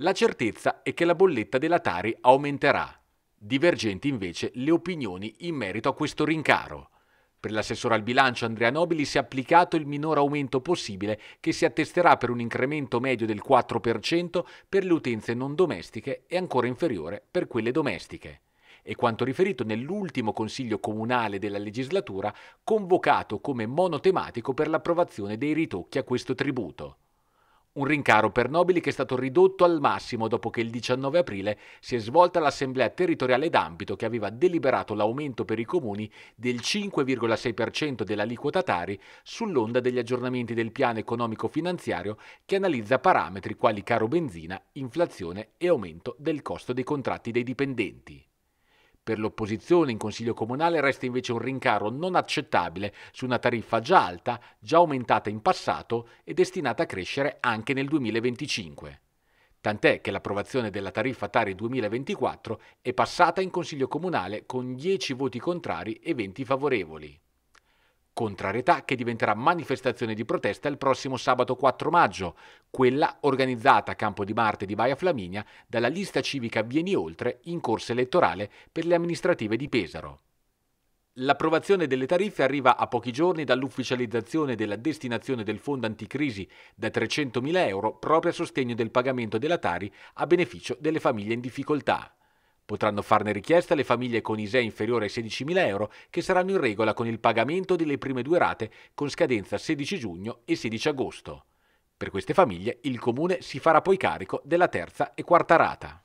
La certezza è che la bolletta della Tari aumenterà. Divergenti invece le opinioni in merito a questo rincaro. Per l'assessore al bilancio Andrea Nobili si è applicato il minor aumento possibile che si attesterà per un incremento medio del 4% per le utenze non domestiche e ancora inferiore per quelle domestiche. E quanto riferito nell'ultimo Consiglio Comunale della legislatura, convocato come monotematico per l'approvazione dei ritocchi a questo tributo. Un rincaro per Nobili che è stato ridotto al massimo dopo che il 19 aprile si è svolta l'Assemblea territoriale d'ambito che aveva deliberato l'aumento per i comuni del 5,6% dell'aliquota Tari sull'onda degli aggiornamenti del piano economico-finanziario che analizza parametri quali caro benzina, inflazione e aumento del costo dei contratti dei dipendenti. Per l'opposizione in Consiglio Comunale resta invece un rincaro non accettabile su una tariffa già alta, già aumentata in passato e destinata a crescere anche nel 2025. Tant'è che l'approvazione della tariffa Tari 2024 è passata in Consiglio Comunale con 10 voti contrari e 20 favorevoli contrarietà che diventerà manifestazione di protesta il prossimo sabato 4 maggio, quella organizzata a Campo di Marte di Baia Flaminia dalla lista civica Vieni Oltre in corsa elettorale per le amministrative di Pesaro. L'approvazione delle tariffe arriva a pochi giorni dall'ufficializzazione della destinazione del fondo anticrisi da 300.000 euro proprio a sostegno del pagamento della Tari a beneficio delle famiglie in difficoltà. Potranno farne richiesta le famiglie con ISEE inferiore ai 16.000 euro che saranno in regola con il pagamento delle prime due rate con scadenza 16 giugno e 16 agosto. Per queste famiglie il Comune si farà poi carico della terza e quarta rata.